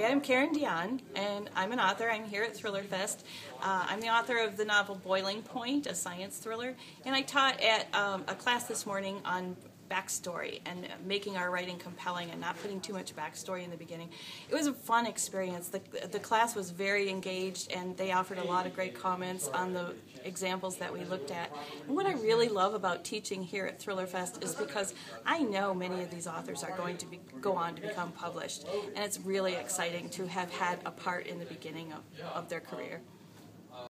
Hi, I'm Karen Dionne, and I'm an author. I'm here at ThrillerFest. Uh, I'm the author of the novel Boiling Point, a science thriller, and I taught at um, a class this morning on backstory and making our writing compelling and not putting too much backstory in the beginning. It was a fun experience. The, the class was very engaged and they offered a lot of great comments on the examples that we looked at. And what I really love about teaching here at ThrillerFest is because I know many of these authors are going to be, go on to become published and it's really exciting to have had a part in the beginning of, of their career.